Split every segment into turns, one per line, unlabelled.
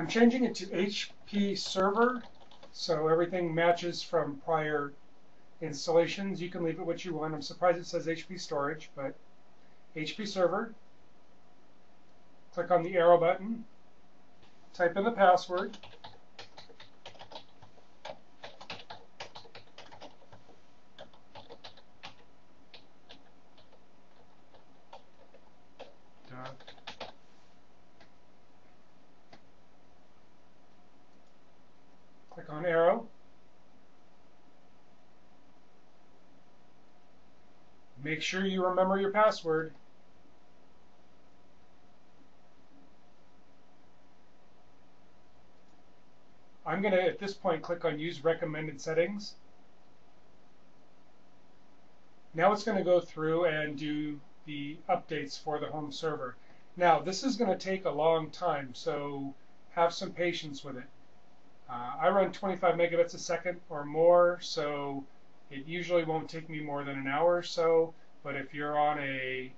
I'm changing it to HP Server, so everything matches from prior installations. You can leave it what you want. I'm surprised it says HP Storage, but HP Server. Click on the arrow button, type in the password, Click on arrow. Make sure you remember your password. I'm going to, at this point, click on Use Recommended Settings. Now it's going to go through and do the updates for the home server. Now, this is going to take a long time, so have some patience with it. Uh, I run 25 megabits a second or more, so it usually won't take me more than an hour or so. But if you're on a,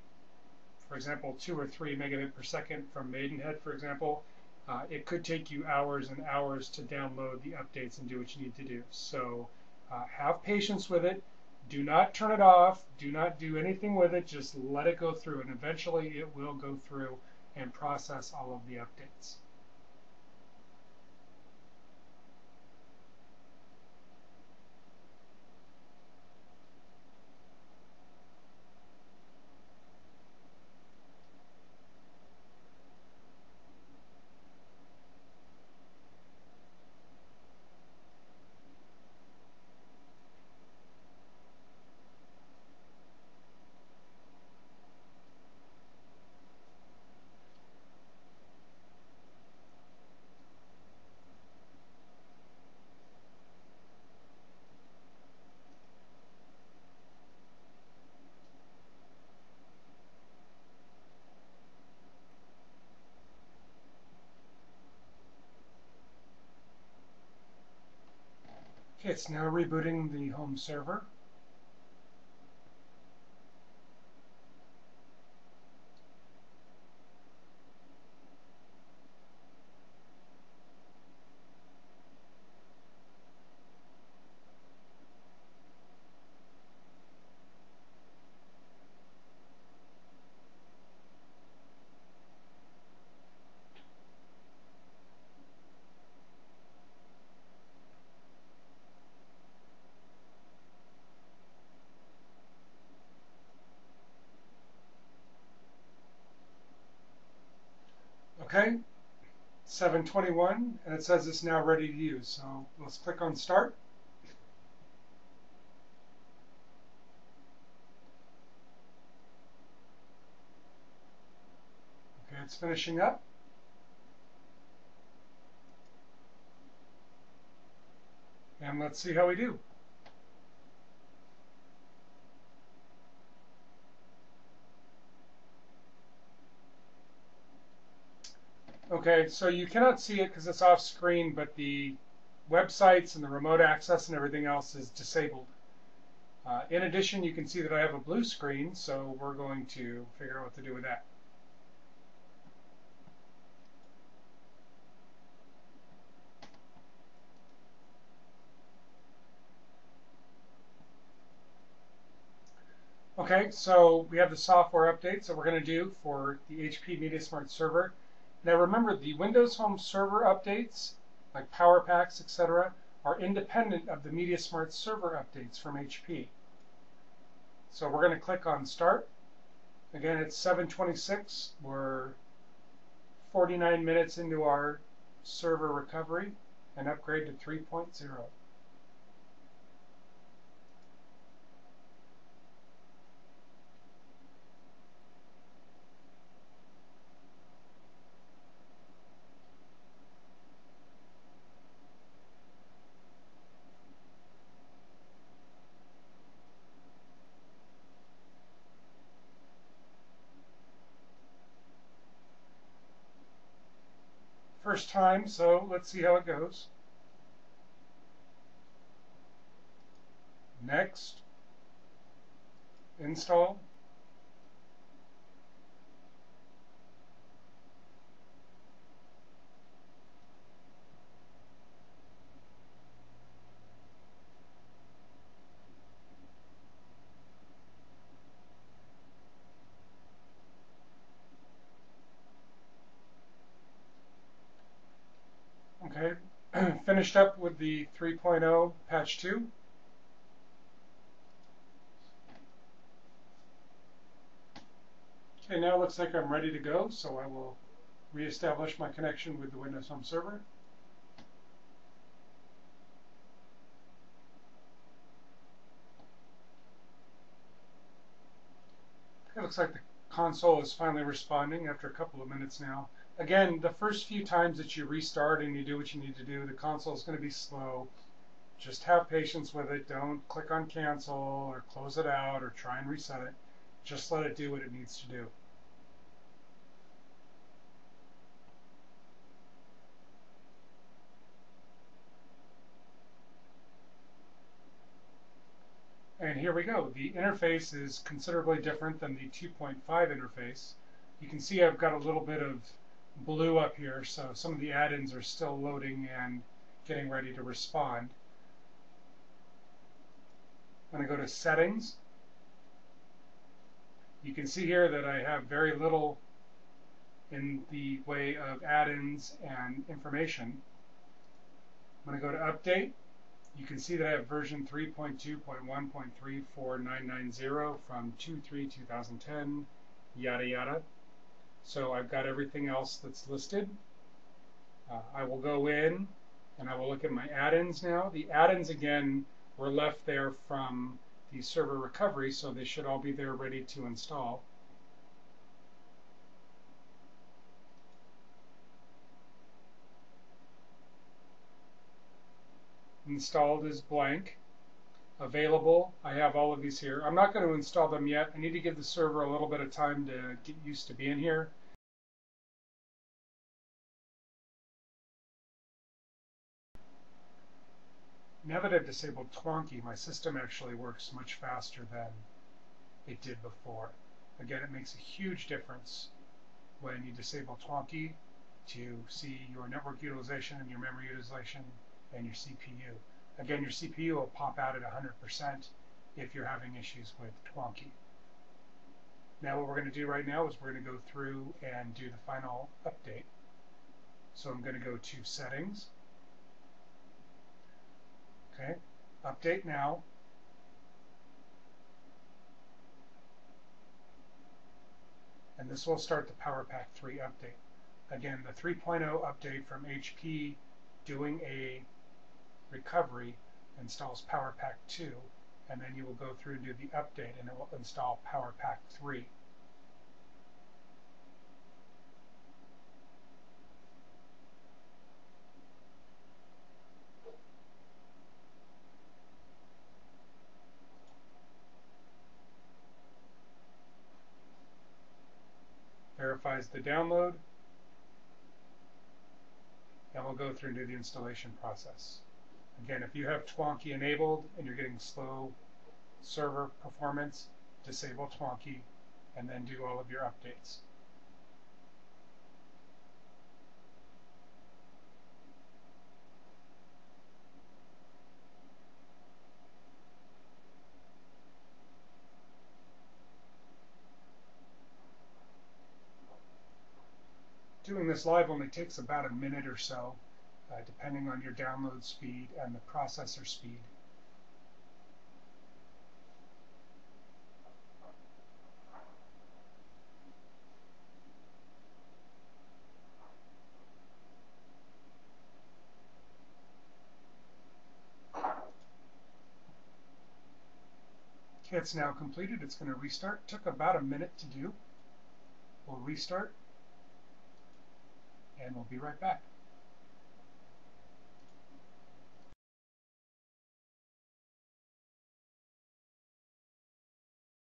for example, 2 or 3 megabit per second from Maidenhead, for example, uh, it could take you hours and hours to download the updates and do what you need to do. So uh, have patience with it. Do not turn it off. Do not do anything with it. Just let it go through, and eventually it will go through and process all of the updates. Okay, it's now rebooting the home server. Okay, 721, and it says it's now ready to use. So let's click on Start. Okay, it's finishing up. And let's see how we do. Okay, so you cannot see it because it's off screen, but the websites and the remote access and everything else is disabled. Uh, in addition, you can see that I have a blue screen, so we're going to figure out what to do with that. Okay, so we have the software updates that we're going to do for the HP MediaSmart server. Now remember, the Windows Home Server updates, like Power Packs, etc., are independent of the MediaSmart server updates from HP. So we're going to click on Start. Again, it's 726. We're 49 minutes into our server recovery and upgrade to 3.0. first time, so let's see how it goes. Next. Install. Okay, finished up with the 3.0 patch 2. Okay, now it looks like I'm ready to go, so I will reestablish my connection with the Windows Home Server. It looks like the console is finally responding after a couple of minutes now. Again, the first few times that you restart and you do what you need to do, the console is going to be slow. Just have patience with it. Don't click on cancel or close it out or try and reset it. Just let it do what it needs to do. And here we go. The interface is considerably different than the 2.5 interface. You can see I've got a little bit of blue up here, so some of the add-ins are still loading and getting ready to respond. When to go to Settings. You can see here that I have very little in the way of add-ins and information. I'm going to go to Update you can see that I have version 3.2.1.34990 from 2-3-2010, yada yada. So I've got everything else that's listed. Uh, I will go in and I will look at my add-ins now. The add-ins again were left there from the server recovery, so they should all be there ready to install. installed is blank. Available, I have all of these here. I'm not going to install them yet. I need to give the server a little bit of time to get used to being here. Now that I've disabled Twonky, my system actually works much faster than it did before. Again, it makes a huge difference when you disable Twonky to see your network utilization and your memory utilization and your CPU. Again, your CPU will pop out at 100% if you're having issues with Twonky. Now what we're going to do right now is we're going to go through and do the final update. So I'm going to go to Settings. Okay, Update Now. And this will start the PowerPack 3 update. Again, the 3.0 update from HP doing a recovery installs PowerPack 2, and then you will go through and do the update, and it will install PowerPack 3. verifies the download, and we'll go through and do the installation process. Again, if you have Twonky enabled and you're getting slow server performance, disable Twonky and then do all of your updates. Doing this live only takes about a minute or so uh, depending on your download speed and the processor speed. It's now completed. It's going to restart. Took about a minute to do. We'll restart and we'll be right back.